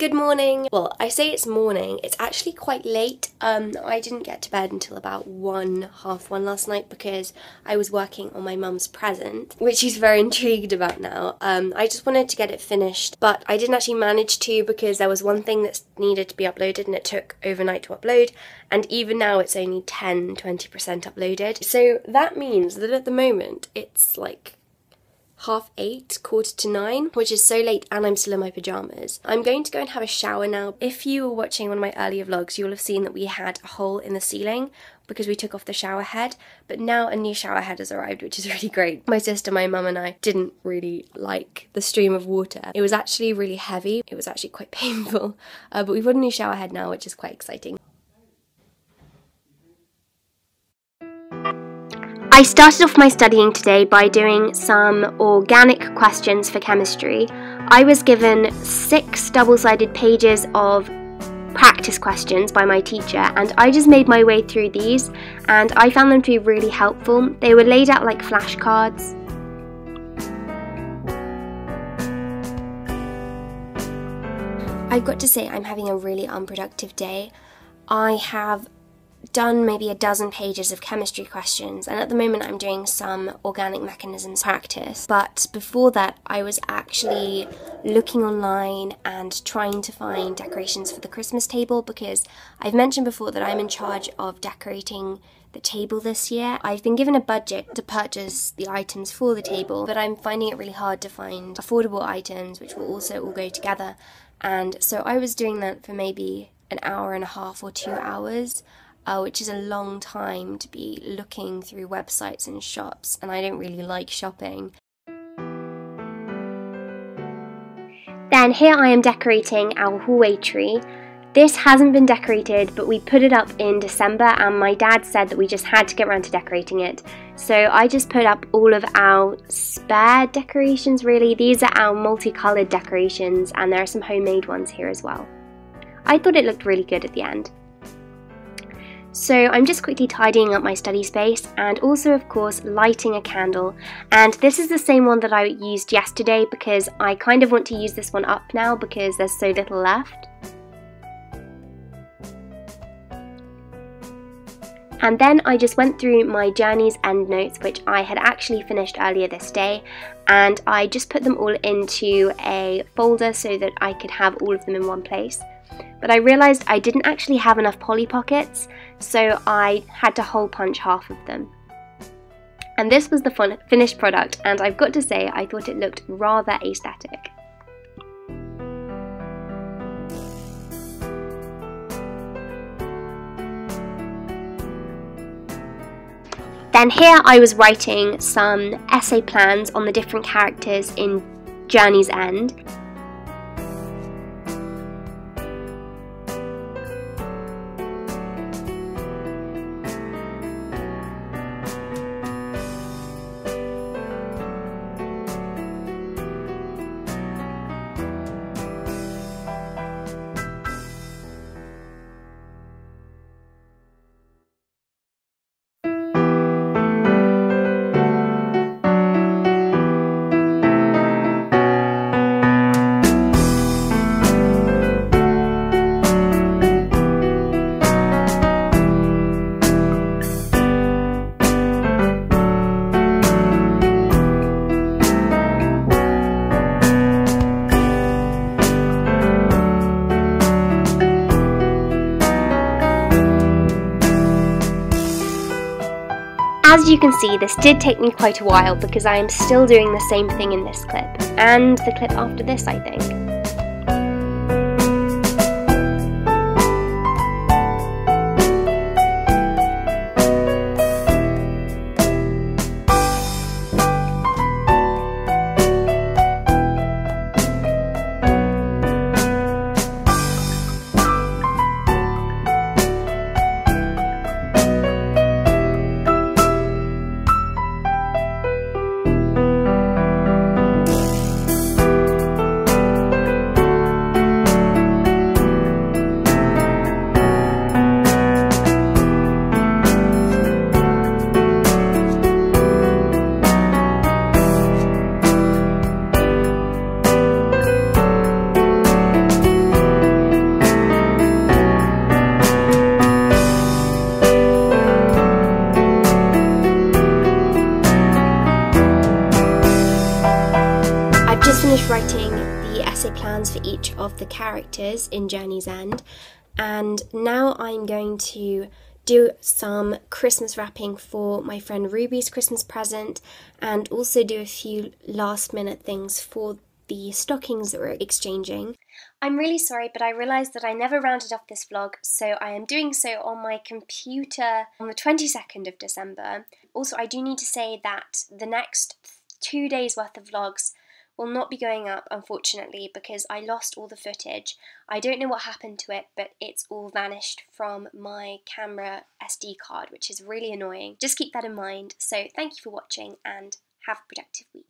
Good morning. Well, I say it's morning. It's actually quite late. Um, I didn't get to bed until about one, half one last night because I was working on my mum's present, which she's very intrigued about now. Um, I just wanted to get it finished, but I didn't actually manage to because there was one thing that needed to be uploaded and it took overnight to upload. And even now it's only 10, 20% uploaded. So that means that at the moment it's like half eight, quarter to nine, which is so late and I'm still in my pyjamas. I'm going to go and have a shower now. If you were watching one of my earlier vlogs, you'll have seen that we had a hole in the ceiling because we took off the shower head, but now a new shower head has arrived, which is really great. My sister, my mum and I didn't really like the stream of water. It was actually really heavy. It was actually quite painful, uh, but we've got a new shower head now, which is quite exciting. I started off my studying today by doing some organic questions for chemistry. I was given six double sided pages of practice questions by my teacher, and I just made my way through these and I found them to be really helpful. They were laid out like flashcards. I've got to say, I'm having a really unproductive day. I have done maybe a dozen pages of chemistry questions, and at the moment I'm doing some organic mechanisms practice. But before that, I was actually looking online and trying to find decorations for the Christmas table because I've mentioned before that I'm in charge of decorating the table this year. I've been given a budget to purchase the items for the table, but I'm finding it really hard to find affordable items which will also all go together. And so I was doing that for maybe an hour and a half or two hours uh, which is a long time to be looking through websites and shops, and I don't really like shopping. Then here I am decorating our hallway tree. This hasn't been decorated, but we put it up in December, and my dad said that we just had to get around to decorating it. So I just put up all of our spare decorations, really. These are our multicolored decorations, and there are some homemade ones here as well. I thought it looked really good at the end. So I'm just quickly tidying up my study space and also of course lighting a candle. And this is the same one that I used yesterday because I kind of want to use this one up now because there's so little left. And then I just went through my journey's end notes, which I had actually finished earlier this day, and I just put them all into a folder so that I could have all of them in one place but I realised I didn't actually have enough poly pockets, so I had to hole punch half of them. And this was the finished product, and I've got to say, I thought it looked rather aesthetic. Then here I was writing some essay plans on the different characters in Journey's End. As you can see, this did take me quite a while because I am still doing the same thing in this clip, and the clip after this, I think. The essay plans for each of the characters in Journey's End, and now I'm going to do some Christmas wrapping for my friend Ruby's Christmas present and also do a few last minute things for the stockings that we're exchanging. I'm really sorry, but I realised that I never rounded off this vlog, so I am doing so on my computer on the 22nd of December. Also, I do need to say that the next two days worth of vlogs will not be going up, unfortunately, because I lost all the footage. I don't know what happened to it, but it's all vanished from my camera SD card, which is really annoying. Just keep that in mind. So thank you for watching and have a productive week.